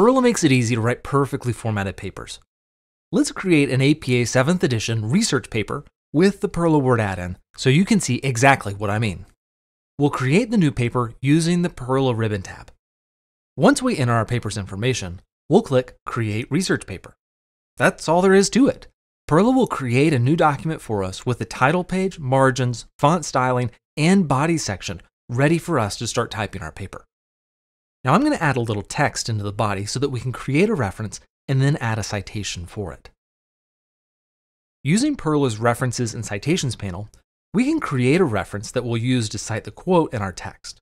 PERRLA makes it easy to write perfectly formatted papers. Let's create an APA 7th edition research paper with the PERRLA Word add-in so you can see exactly what I mean. We'll create the new paper using the PERRLA ribbon tab. Once we enter our paper's information, we'll click Create Research Paper. That's all there is to it. PERRLA will create a new document for us with the title page, margins, font styling, and body section ready for us to start typing our paper. Now I'm going to add a little text into the body so that we can create a reference and then add a citation for it. Using PERRLA's References and Citations panel, we can create a reference that we'll use to cite the quote in our text.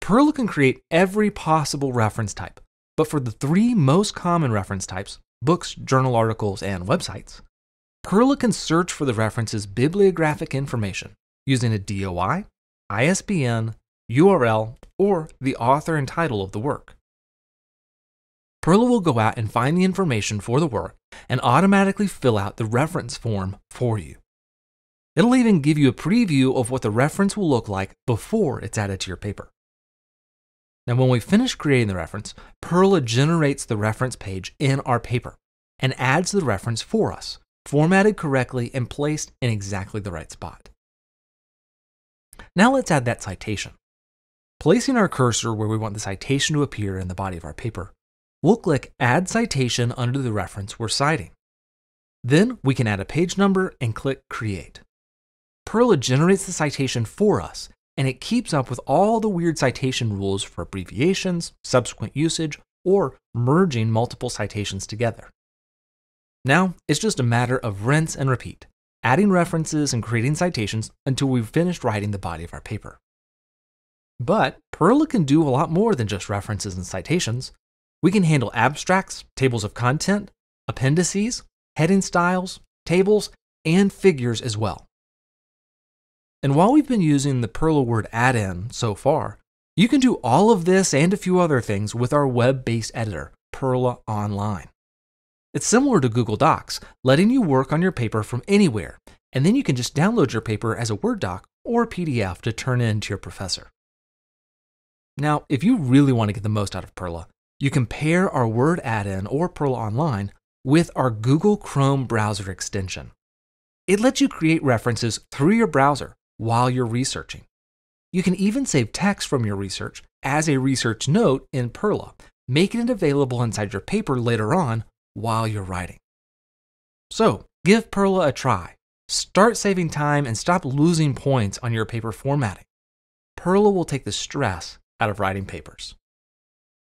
PERRLA can create every possible reference type, but for the three most common reference types, books, journal articles, and websites, PERRLA can search for the reference's bibliographic information using a DOI, ISBN, URL, or the author and title of the work. PERRLA will go out and find the information for the work and automatically fill out the reference form for you. It'll even give you a preview of what the reference will look like before it's added to your paper. Now, when we finish creating the reference, PERRLA generates the reference page in our paper and adds the reference for us, formatted correctly and placed in exactly the right spot. Now let's add that citation. Placing our cursor where we want the citation to appear in the body of our paper, we'll click Add Citation under the reference we're citing. Then we can add a page number and click Create. PERRLA generates the citation for us, and it keeps up with all the weird citation rules for abbreviations, subsequent usage, or merging multiple citations together. Now, it's just a matter of rinse and repeat, adding references and creating citations until we've finished writing the body of our paper. But PERRLA can do a lot more than just references and citations. We can handle abstracts, tables of content, appendices, heading styles, tables, and figures as well. And while we've been using the PERRLA Word add-in so far, you can do all of this and a few other things with our web-based editor, PERRLA Online. It's similar to Google Docs, letting you work on your paper from anywhere, and then you can just download your paper as a Word doc or PDF to turn in to your professor. Now, if you really want to get the most out of PERRLA, you can pair our Word add-in or PERRLA Online with our Google Chrome browser extension. It lets you create references through your browser while you're researching. You can even save text from your research as a research note in PERRLA, making it available inside your paper later on while you're writing. So, give PERRLA a try. Start saving time and stop losing points on your paper formatting. PERRLA will take the stress out of writing papers.